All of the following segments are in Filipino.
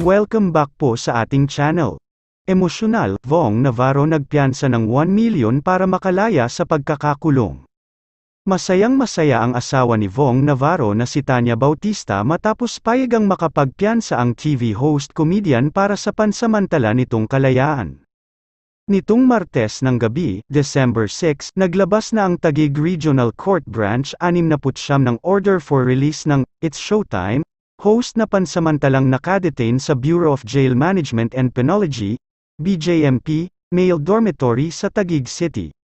Welcome back po sa ating channel. Emosyonal, Vong Navarro nagpiyansa ng 1 million para makalaya sa pagkakakulong. Masayang masaya ang asawa ni Vong Navarro na si Tanya Bautista matapos payagang makapagpiyansa ang TV host comedian para sa pansamantala nitong kalayaan. Nitong Martes ng gabi, December 6, naglabas na ang Taguig Regional Court Branch 69 ng order for release ng It's Showtime, host na pansamantalang nakadetain sa Bureau of Jail Management and Penology, BJMP, male dormitory sa Taguig City.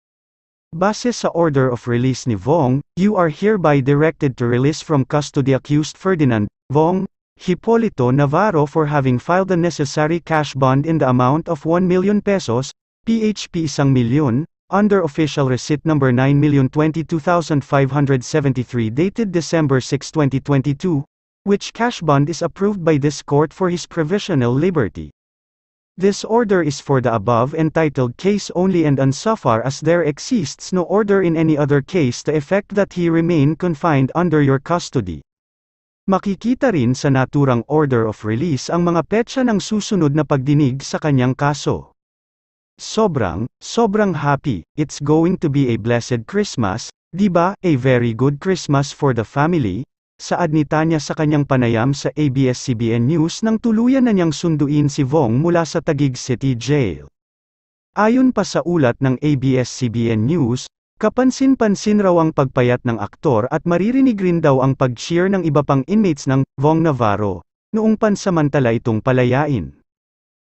Base sa order of release ni Vong, you are hereby directed to release from custody accused Ferdinand Vong Hipolito Navarro for having filed the necessary cash bond in the amount of 1 million pesos, PHP 1 milyon, under official receipt number 9022573 dated December 6, 2022, which cash bond is approved by this court for his provisional liberty. This order is for the above entitled case only and insofar as there exists no order in any other case to effect that he remain confined under your custody. Makikita rin sa naturang order of release ang mga petsa ng susunod na pagdinig sa kanyang kaso. Sobrang, sobrang happy, it's going to be a blessed Christmas, di ba, a very good Christmas for the family, saad ni Tanya sa kanyang panayam sa ABS-CBN News nang tuluyan na niyang sunduin si Vong mula sa Taguig City Jail. Ayon pa sa ulat ng ABS-CBN News, kapansin-pansin raw ang pagpayat ng aktor at maririnig rin daw ang pag-cheer ng iba pang inmates ng Vong Navarro, noong pansamantala itong palayain.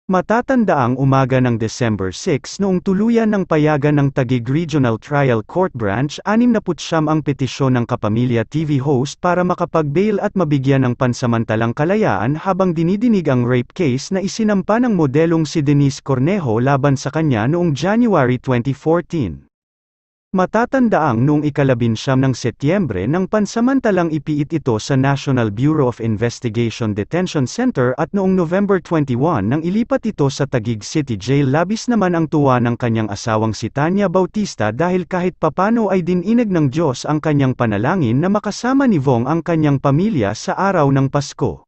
Matatanda ang umaga ng December 6 noong tuluyan ng payagan ng Taguig Regional Trial Court Branch 69 ang petisyon ng Kapamilya TV host para makapag-bail at mabigyan ng pansamantalang kalayaan habang dinidinig ang rape case na isinampa ng modelong si Denise Cornejo laban sa kanya noong January 2014. Matatandaang noong ikalabinsyam ng Setyembre nang pansamantalang ipiit ito sa National Bureau of Investigation Detention Center at noong November 21 nang ilipat ito sa Taguig City Jail labis naman ang tuwa ng kanyang asawang si Tanya Bautista dahil kahit papano ay dininag ng Diyos ang kanyang panalangin na makasama ni Vong ang kanyang pamilya sa araw ng Pasko.